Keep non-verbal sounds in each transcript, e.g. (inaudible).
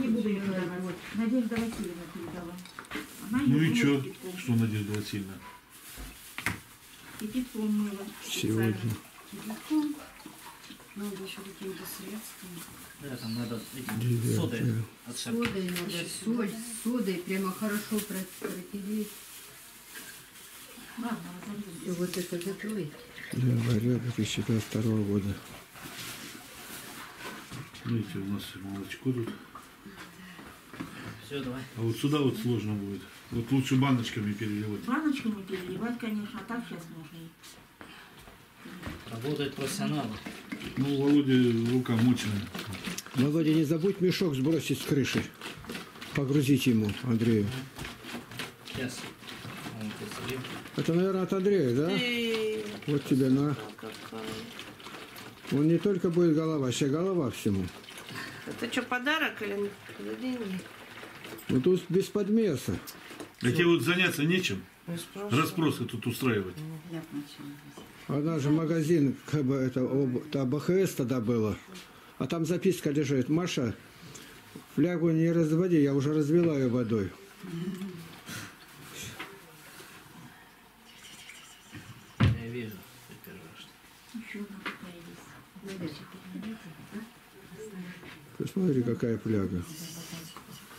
не буду ее передавать. Надежда Васильевна передала. Она Ну и что? Что Надежда Васильевна? Кипятком мыла. Сегодня. Кипятком. Надо еще какими-то средствами. Да, там надо этим содой отшапать. Содой надо, соль, с содой прямо хорошо про- протереть. Ладно, разольем. вот это закрыть. Января 2022 года. Видите, у нас молочко тут. Все, давай. А вот сюда вот сложно будет. Вот лучше баночками переливать. Баночками переливать, конечно, а так сейчас можно. и- Работают профессионалы. Ну, у Володи рука мощная. Володя, не забудь мешок сбросить с крыши. Погрузить ему, Андрею. Сейчас. Это, наверное, от Андрея, да? Вот тебе на. Он не только будет голова, а голова всему. Это что, подарок или или деньги? Ну тут без подмеса. А тебе вот заняться нечем? Ну. Расспросы тут устраивать. Я начала. Она же магазин, как бы это, об- та БХС тогда было. А там записка лежит. Маша, флягу не разводи, я уже развела ее водой. Я вижу. ты Посмотри, какая фляга.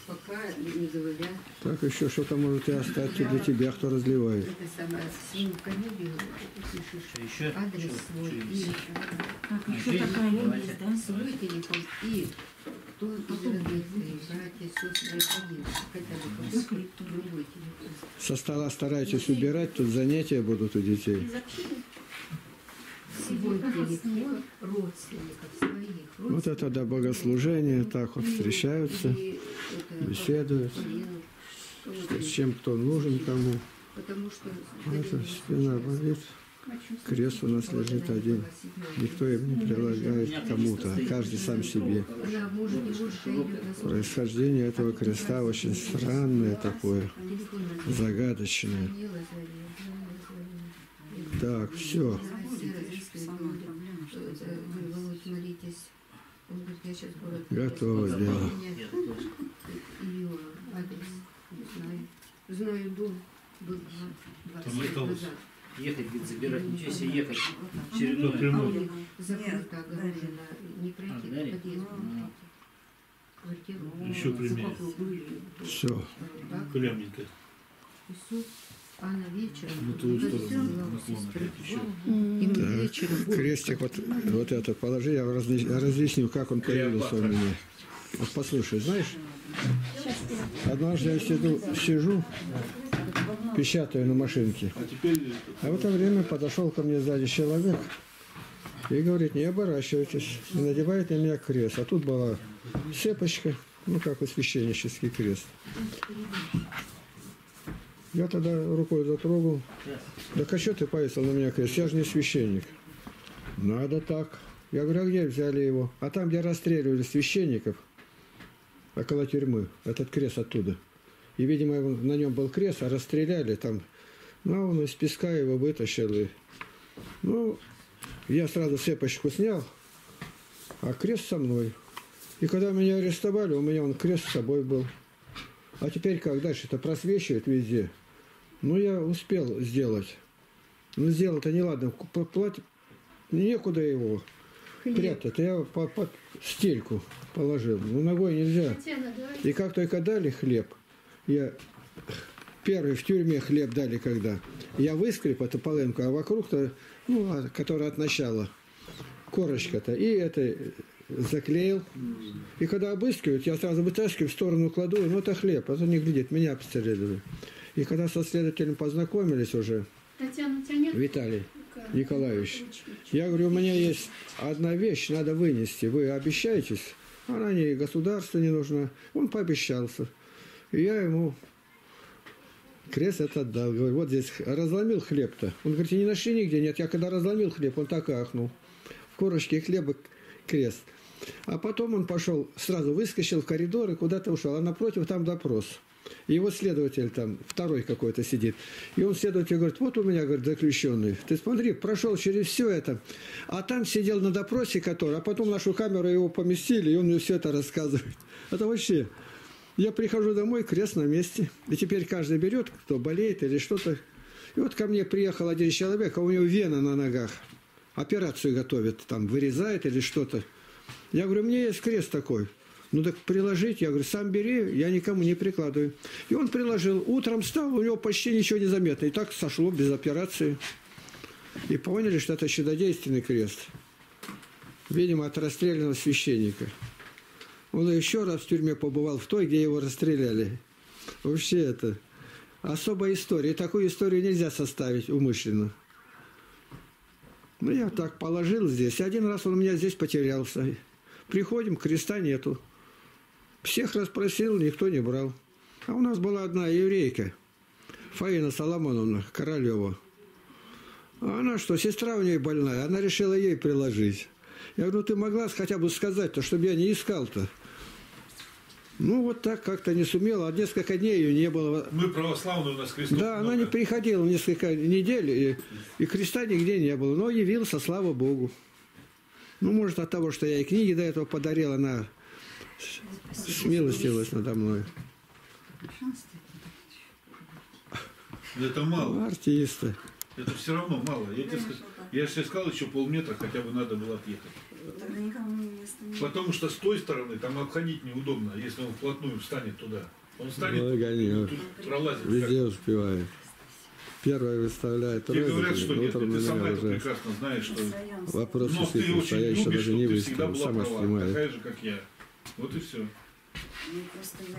Пока не говорят, Так еще что-то может и остаться для тебя, кто разливает. это самое, еще? адрес свой и? Так, Ну, еще такая есть, да? свой телефон и кто из родителей, братья, сестры, один, хотя бы какой-то другой телефон. Со стола старайтесь убирать, тут занятия будут у детей. Свой телефон родственников своих. Вот это до богослужения, так вот встречаются, беседуют, с чем кто нужен кому. Потому что Это спина болит, крест у нас лежит один. Никто им не предлагает кому-то, а каждый сам себе. Происхождение этого креста очень странное такое, телефон. загадочное. Так, все. Она серая, что это, Вы, Володь, молитесь. Он говорит, я сейчас город. Готово дело. Я тоже. Ее адрес не знаю. Знаю дом. Был два, Там 20 лет осталось. назад. Ехать, говорит, забирать. Ничего себе ехать. Ну, Очередное. прямо. Закрыто, огорожено. Не пройти Дарья? подъезд. Ну. Квартиру. Еще пример. Все. И всё. А на вечером. На ту это сторону, наклон мы вечером. Крестик вот, вот этот положи, я разъясню, как он появился у меня. Вот послушай, знаешь, однажды я сиду, сижу, печатаю на машинке, А а в это время подошел ко мне сзади человек и говорит, не оборачивайтесь, и надевает на меня крест. А тут была цепочка, ну как и священнический крест. Я тогда рукой затрогал. Да а что ты повесил на меня крест? Я же не священник. Надо так. Я говорю, а где взяли его? А там, где расстреливали священников, около тюрьмы, этот крест оттуда. И, видимо, на нем был крест, а расстреляли там. Ну, он из песка его вытащил. И... Ну, я сразу цепочку снял, а крест со мной. И когда меня арестовали, у меня он крест с собой был. А теперь как дальше? Это просвечивает везде. Ну, я успел сделать. Ну, сделал-то неладно. П- Платить некуда его прятать. Я под, под стельку положил. Ну, ногой нельзя. И как только дали хлеб, я первый в тюрьме хлеб дали когда. Я выскреб эту полынку, а вокруг-то, ну, а- которая от начала, корочка-то, и это заклеил. И когда обыскивают, я сразу вытаскиваю, в сторону кладу, ну, это хлеб, а то не глядит, меня обстреливали. И когда со следователем познакомились уже, Татьяна, Виталий Николаевич, я говорю, у меня есть одна вещь, надо вынести. Вы обещаетесь? Она не государству не нужна. Он пообещался. И я ему крест этот отдал. Говорю, вот здесь разломил хлеб-то. Он говорит, не нашли нигде. Нет, я когда разломил хлеб, он так ахнул. В корочке хлеба крест. А потом он пошел, сразу выскочил в коридор и куда-то ушел. А напротив там допрос. И вот следователь там, второй какой-то сидит. И он следователь говорит, вот у меня, говорит, заключенный. Ты смотри, прошел через все это. А там сидел на допросе который, а потом нашу камеру его поместили, и он мне все это рассказывает. (laughs) Это вообще... Я прихожу домой, крест на месте. И теперь каждый берет, кто болеет или что-то. И вот ко мне приехал один человек, а у него вена на ногах. Операцию готовит, там, вырезает или что-то. Я говорю, меня есть крест такой. Ну так приложить, я говорю, сам бери, я никому не прикладываю. И он приложил. Утром встал, у него почти ничего не заметно. И так сошло без операции. И поняли, что это чудодейственный крест. Видимо, от расстрелянного священника. Он еще раз в тюрьме побывал, в той, где его расстреляли. Вообще это особая история. И такую историю нельзя составить умышленно. Ну, я так положил здесь. Один раз он у меня здесь потерялся. Приходим, креста нету. Всех расспросил, никто не брал. А у нас была одна еврейка, Фаина Соломоновна Королева. А она что, сестра у нее больная, она решила ей приложить. Я говорю, ну ты могла хотя бы сказать-то, чтобы я не искал-то. Ну, вот так как-то не сумела. А несколько дней ее не было. Мы православные, у нас крестов Да, она не много. приходила несколько недель, и, и креста нигде не было. Но явился, слава Богу. Ну, может, от того, что я и книги до этого подарил, она смилостилась надо мной. Это мало. Артисты. Это все равно мало. Я, тебе скажу, я же сказал, еще полметра хотя бы надо было отъехать. Потому что с той стороны там обходить неудобно, если он вплотную встанет туда. Он встанет, гони, тут пролазит. Везде успевает. Первое выставляет Тебе говорят, розыгрыш, что нет, утром ты сама это прекрасно знаешь, что... вопросы Но ты а я очень любишь, даже не ты выставил, была сама права, снимаю. такая же, как я. Вот и все. Ну,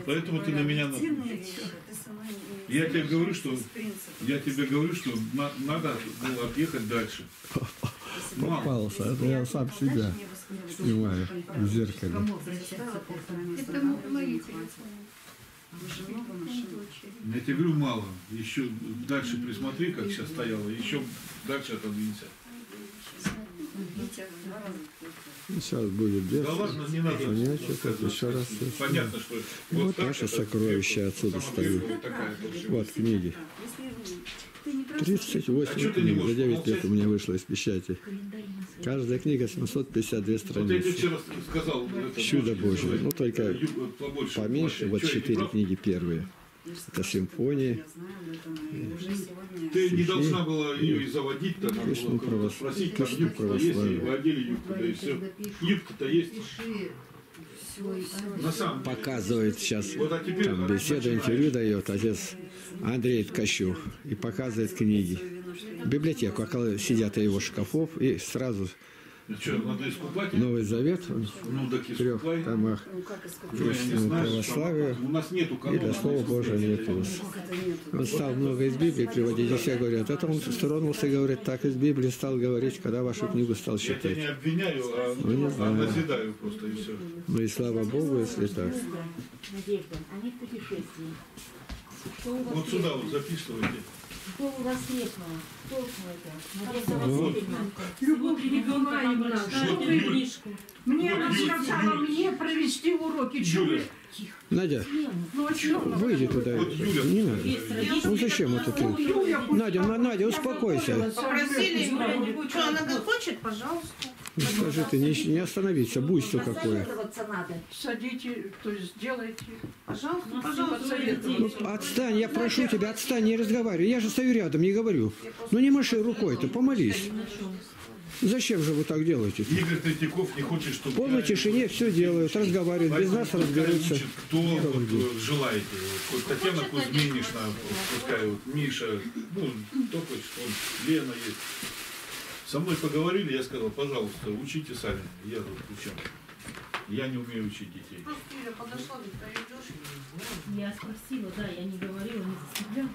Поэтому ты на меня вещи, сама не Я тебе говорю, что-. Я тебе говорю, что на- надо было отъехать дальше. Попался, это я сам себя снимаю в зеркале. Машин. Я тебе говорю, мало. Еще дальше присмотри, как сейчас стояло, еще дальше отодвинься. Сейчас будет Да детство. ладно, не надо. Еще раз Понятно, что И вот это сокровища сверху, отсюда сверху вот. Вот книги. Если ты не просто 38 А книг, за можешь 9 лет у меня вышло из печати. Каждая книга 752 Вот я тебе страницы. сказал, Чудо сделай. Ну, только вот побольше Поменьше, вот Чё, я не 4 прав? книги первые. Это симфонии. Ты не должна была ее и заводить, там надо было правос- спросить, там Кришну юбка есть, и вы одели юбку, да и все. Юбка-то есть. На самом деле. Показывает сейчас, Вот, а теперь там беседу, интервью дает отец Андрей Ткачук и показывает книги. Библиотеку, около сидят его шкафов, и сразу Ну что, надо искупать? Новый Завет Ну так в трех искупай. томах. Ну как искать? Ну, я не Кришну знаю, православие. что- У нас нету И канона. для Слова Божия нет у нас. Он стал много из Библии приводить, и все говорят, это он стронулся и говорит, так из Библии стал говорить, когда вашу книгу стал Я тебя читать. не обвиняю, а, Ну, не а знаю. назидаю просто и все. Ну и слава Богу, если так. Надежда, они в путешествии. Что у вас Вот сюда вот записывайте. Что у вас лепного? Кто это? Надежда Ну. Васильевна. Любовь ребенка нам Вот Юля, Мне она Юля, сказала Юля. мне провести уроки. Юля, вы? Надя, Ну а что? выйди туда. вот Юля. Не надо. Ну зачем это ты? Надя, на- Надя, успокойся. Попросили, что она говорит, хочет, пожалуйста. Ну, скажи ты, не, не остановиться, буйство какое. Посоветоваться надо. Садите, то есть сделайте. Пожалуйста, Ну, пожалуйста. Ну, отстань, я прошу тебя, отстань, не разговаривай. Я же стою рядом, не говорю. Ну не маши рукой-то, помолись. Зачем же вы так делаете? Игорь Третьяков не хочет, чтобы... Полной я- тишине все делают, разговаривают, без нас разберутся. Кто вот, э, желаете. Вот Татьяна Кузьминишна, пускай вот Миша, ну, Топович, он, Лена есть. Со мной поговорили, я сказал, пожалуйста, учите сами. Я тут чем? Я не умею учить детей. Просто Юля подошла, говорит, пойдешь? Я спросила, да, я не говорила, не заставляла.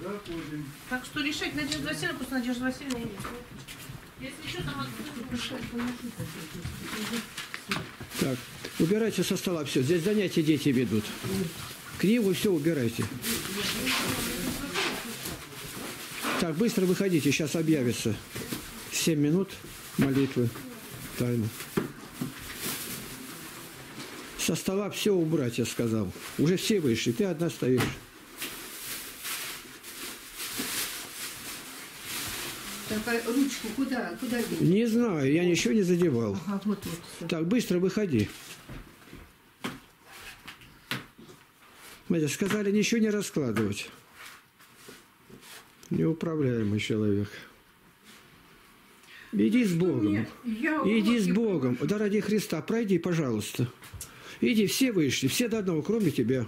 Да, ходим. Так что решать Надежда Васильевна, пусть Надежда Васильевна идет. Если что, там. Так, убирайте со стола все. Здесь занятия дети ведут. Книгу все убирайте. Так, быстро выходите, сейчас объявится. Семь минут молитвы. Тайна. Со стола все убрать, я сказал. Уже все вышли, ты одна стоишь. Так, а ручку куда? Куда? Не знаю, я ничего не задевал. Ага, вот, вот. Так, быстро выходи. Смотри, сказали ничего не раскладывать. Неуправляемый человек. Иди с Богом. Иди с Богом. Да ради Христа, пройди, пожалуйста. Иди, все вышли, все до одного, кроме тебя.